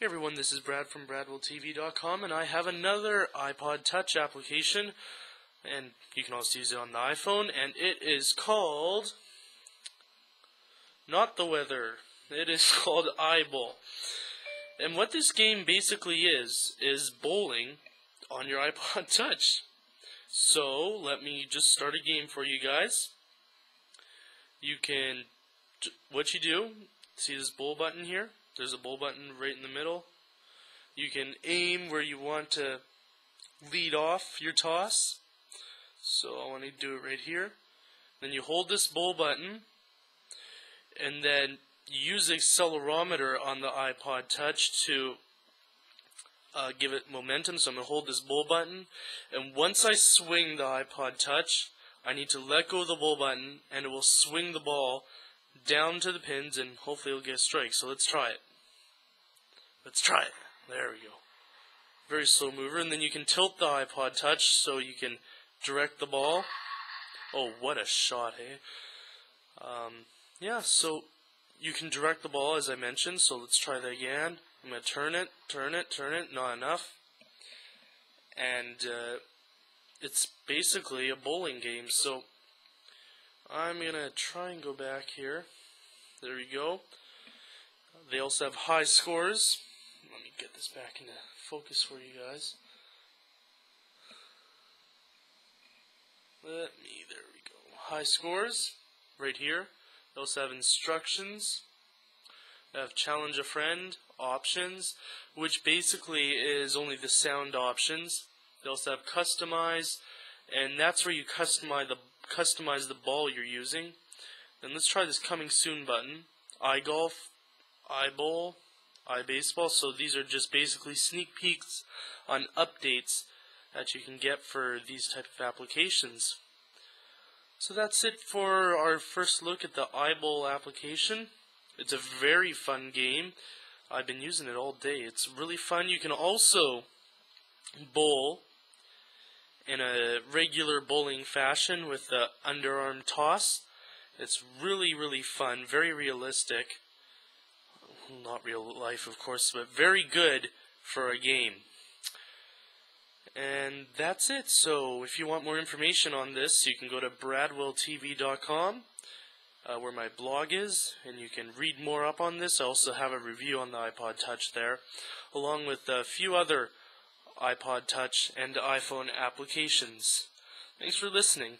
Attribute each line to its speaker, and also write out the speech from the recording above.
Speaker 1: Hey everyone, this is Brad from BradwellTV.com, and I have another iPod Touch application, and you can also use it on the iPhone, and it is called not the weather. It is called iBowl. And what this game basically is is bowling on your iPod Touch. So let me just start a game for you guys. You can what you do. See this bowl button here? There's a bowl button right in the middle. You can aim where you want to lead off your toss. So I want to do it right here. Then you hold this bowl button and then use the accelerometer on the iPod Touch to uh, give it momentum. So I'm going to hold this bowl button and once I swing the iPod Touch, I need to let go of the bowl button and it will swing the ball down to the pins and hopefully it'll get a strike. So let's try it. Let's try it. There we go. Very slow mover. And then you can tilt the iPod Touch so you can direct the ball. Oh, what a shot, hey? Um, yeah, so you can direct the ball, as I mentioned. So let's try that again. I'm going to turn it, turn it, turn it. Not enough. And uh, it's basically a bowling game. So I'm going to try and go back here. There we go. They also have high scores. Let me get this back into focus for you guys. Let me, there we go. High scores, right here. They also have instructions. They have challenge a friend, options, which basically is only the sound options. They also have customize, and that's where you customize the customize the ball you're using. Then let's try this coming soon button. iGolf, iBowl, iBaseball. So these are just basically sneak peeks on updates that you can get for these type of applications. So that's it for our first look at the iBowl application. It's a very fun game. I've been using it all day. It's really fun. You can also bowl in a regular bowling fashion with the underarm toss. It's really, really fun, very realistic not real life, of course, but very good for a game. And that's it. So if you want more information on this, you can go to bradwelltv.com, uh, where my blog is, and you can read more up on this. I also have a review on the iPod Touch there, along with a few other iPod Touch and iPhone applications. Thanks for listening.